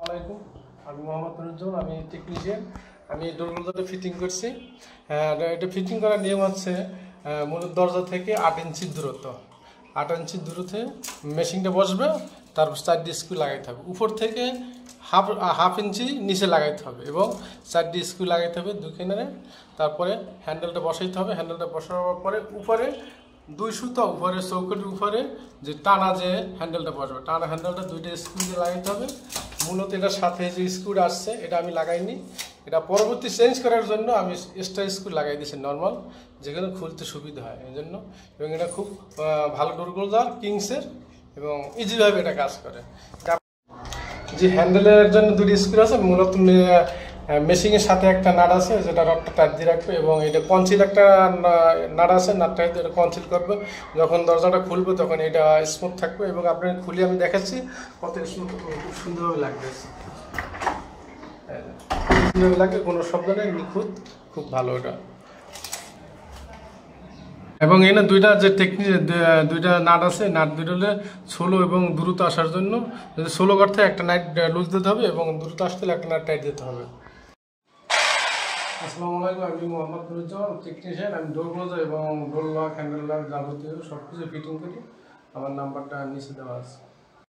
আসসালামাইকুম আমি মোহাম্মদ নুরুজ্জামান, আমি টেকনিশিয়ান আমি ফিটিং করছি। এটা ফিটিং করার নিয়ম হচ্ছে মূলত দরজা থেকে আট ইঞ্চির দূরত্ব। আট ইঞ্চির দূরত্বে মেশিনটা বসবে, তারপর চারটি স্ক্রু লাগাইতে হবে। উপর থেকে হাফ হাফ ইঞ্চি নিচে লাগাইতে হবে এবং চারটি স্ক্রু লাগাইতে হবে দুই কিনারে। তারপরে হ্যান্ডেলটা বসাইতে হবে। হ্যান্ডেলটা বসানোর পরে উপরে দুই সুতা, উপরে চৌকটির উপরে যে টানা যে হ্যান্ডেলটা বসবে, টানা হ্যান্ডেলটা দুইটা স্ক্রু দিয়ে লাগাইতে হবে। মূলত এটার সাথে যে স্ক্রুটা আসছে, এটা আমি লাগাইনি। এটা পরবর্তী চেঞ্জ করার জন্য আমি এক্সট্রা স্ক্রু লাগাই দিয়েছি নর্মাল যেখানে খুলতে সুবিধা হয়। এই জন্য। এবং এটা খুব ভালো ডোরগোলদার কিংসের এবং ইজিভাবে এটা কাজ করে। যে হ্যান্ডেলের জন্য দুটি স্ক্রু আছে, মূলত মেশিনের সাথে একটা নাট আছে যেটা রডটা টাইট দিয়ে রাখবে এবং এটা কনসিল একটা নাট আছে নাটটা এটা কনসিল করবে। যখন দরজাটা খুলবে তখন এটা স্মুথ থাকবে এবং আপনার খুলে আমি দেখাচ্ছি কত স্মুথ খুব সুন্দরভাবে লাগবে। এই যে, খুব সুন্দর লাগে কোনো শব্দ নেই নিখুঁত খুব ভালো এটা। এবং এনে দুইটা যে টেকনিক দুইটা নাট আছে নাট দুটো হলে সোলো এবং দ্রুত আসার জন্য সোলো করতে একটা নাইট লুজ দিতে হবে এবং দ্রুত আসতে একটা নাট টাইট দিতে হবে। আসসালামু আলাইকুম, আমি মোহাম্মদ নুরুজ্জামান টেকনিশিয়ান আমি ডোর ক্লোজার এবং ডোর লক হ্যান্ডেল লক যাবতীয় সব কিছু ফিটিং করি। আমার নাম্বারটা নিচে দেওয়া আছে।